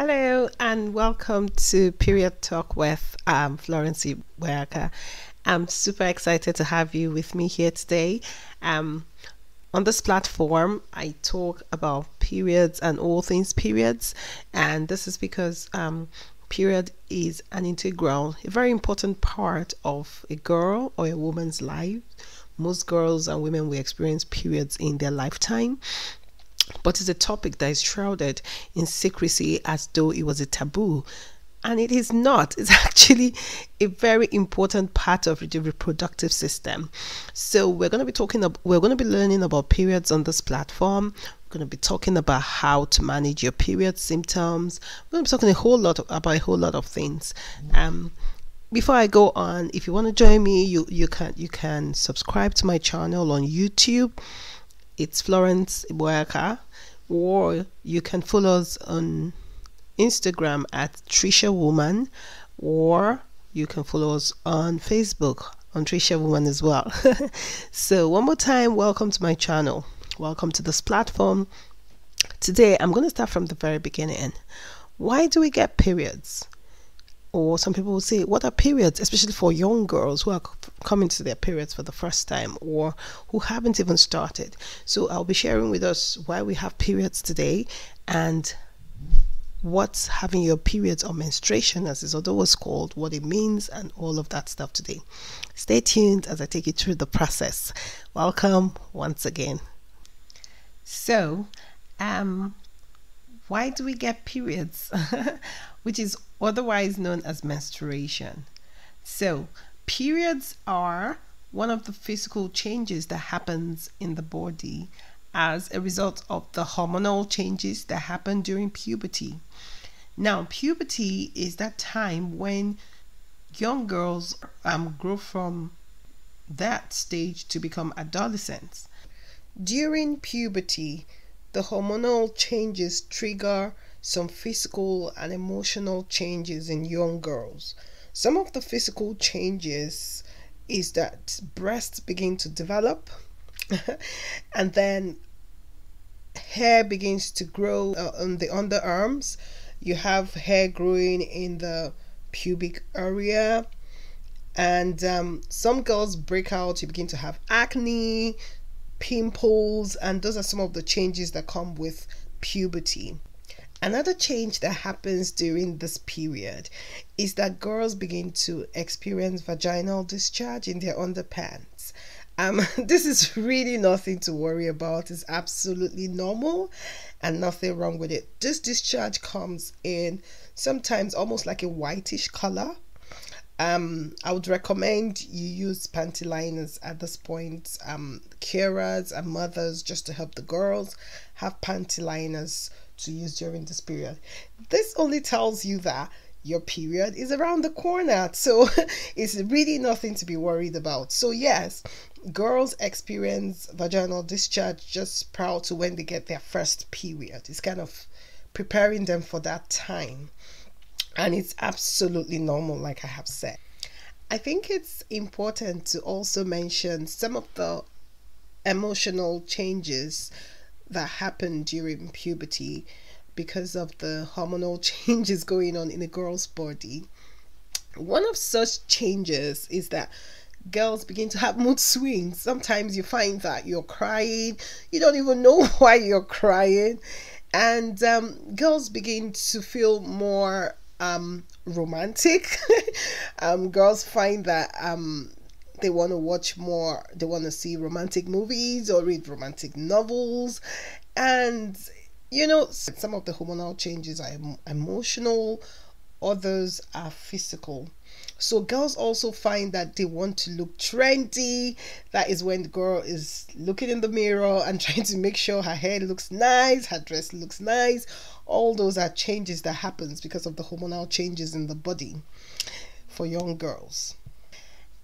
Hello and welcome to Period Talk with um, Florence Werka. I'm super excited to have you with me here today. Um, on this platform, I talk about periods and all things periods, and this is because um, period is an integral, a very important part of a girl or a woman's life. Most girls and women will experience periods in their lifetime, but it's a topic that is shrouded in secrecy as though it was a taboo. And it is not. It's actually a very important part of the reproductive system. So we're going to be talking. About, we're going to be learning about periods on this platform. We're going to be talking about how to manage your period symptoms. We're going to be talking a whole lot of, about a whole lot of things. Um, before I go on, if you want to join me, you you can you can subscribe to my channel on YouTube it's Florence Ibuaka, or you can follow us on Instagram at Tricia Woman, or you can follow us on Facebook on Tricia Woman as well. so, one more time, welcome to my channel. Welcome to this platform. Today, I'm going to start from the very beginning. Why do we get periods? or some people will say, What are periods? Especially for young girls who are coming to their periods for the first time or who haven't even started. So, I'll be sharing with us why we have periods today and what's having your periods or menstruation, as it's otherwise called, what it means, and all of that stuff today. Stay tuned as I take you through the process. Welcome once again. So, um, why do we get periods? Which is otherwise known as menstruation. So, periods are one of the physical changes that happens in the body as a result of the hormonal changes that happen during puberty. Now, puberty is that time when young girls um, grow from that stage to become adolescents. During puberty, the hormonal changes trigger some physical and emotional changes in young girls. Some of the physical changes is that breasts begin to develop and then hair begins to grow uh, on the underarms. You have hair growing in the pubic area and um, some girls break out you begin to have acne pimples, and those are some of the changes that come with puberty. Another change that happens during this period is that girls begin to experience vaginal discharge in their underpants. Um, this is really nothing to worry about. It's absolutely normal and nothing wrong with it. This discharge comes in sometimes almost like a whitish color um, I would recommend you use panty liners at this point. Um, carers and mothers, just to help the girls, have panty liners to use during this period. This only tells you that your period is around the corner, so it's really nothing to be worried about. So, yes, girls experience vaginal discharge just prior to when they get their first period. It's kind of preparing them for that time and it's absolutely normal, like I have said. I think it's important to also mention some of the emotional changes that happen during puberty because of the hormonal changes going on in a girl's body. One of such changes is that girls begin to have mood swings. Sometimes you find that you're crying, you don't even know why you're crying, and um, girls begin to feel more um, romantic. um, girls find that um, they want to watch more, they want to see romantic movies or read romantic novels. And, you know, some of the hormonal changes are emotional, others are physical. So girls also find that they want to look trendy. That is when the girl is looking in the mirror and trying to make sure her hair looks nice, her dress looks nice. All those are changes that happens because of the hormonal changes in the body for young girls.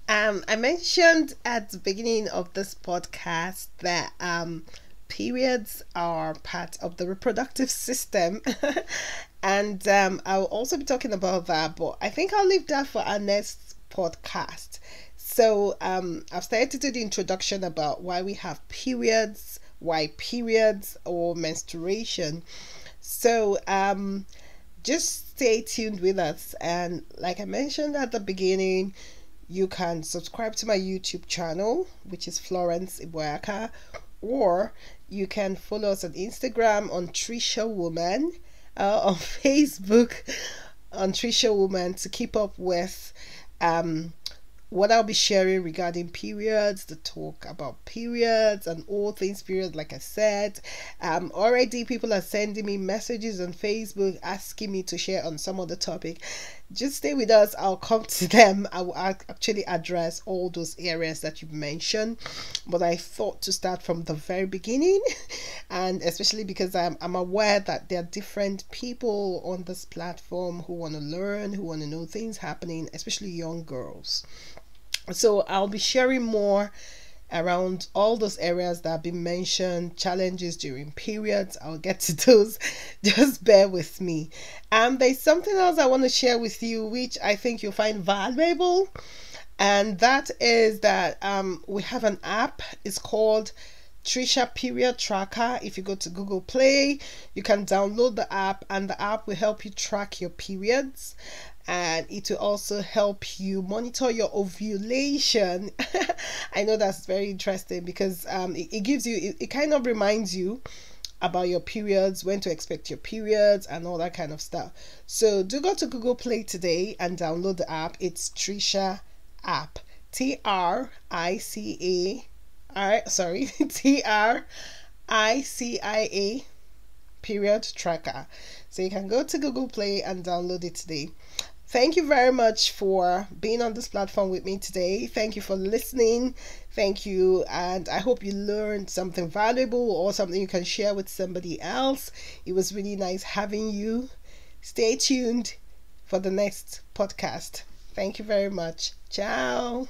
Um, I mentioned at the beginning of this podcast that um, periods are part of the reproductive system and um, I'll also be talking about that, but I think I'll leave that for our next podcast. So um, I've started to do the introduction about why we have periods, why periods or menstruation. So um, just stay tuned with us. And like I mentioned at the beginning, you can subscribe to my YouTube channel, which is Florence Iboyaka, or you can follow us on Instagram on Tricia Woman, uh, on Facebook on Tricia Woman to keep up with um, what I'll be sharing regarding periods, the talk about periods and all things period, like I said. Um, already people are sending me messages on Facebook asking me to share on some other topic. Just stay with us, I'll come to them. I will actually address all those areas that you've mentioned, but I thought to start from the very beginning, and especially because I'm, I'm aware that there are different people on this platform who want to learn, who want to know things happening, especially young girls. So I'll be sharing more around all those areas that have been mentioned, challenges during periods. I'll get to those. Just bear with me. And there's something else I want to share with you, which I think you'll find valuable. And that is that um, we have an app. It's called Tricia Period Tracker. If you go to Google Play, you can download the app, and the app will help you track your periods and it will also help you monitor your ovulation. I know that's very interesting because um, it, it gives you, it, it kind of reminds you about your periods, when to expect your periods, and all that kind of stuff. So do go to Google Play today and download the app. It's Tricia app. T R I C A R sorry T R I C I A period tracker. So you can go to Google Play and download it today. Thank you very much for being on this platform with me today. Thank you for listening. Thank you. And I hope you learned something valuable or something you can share with somebody else. It was really nice having you. Stay tuned for the next podcast. Thank you very much. Ciao.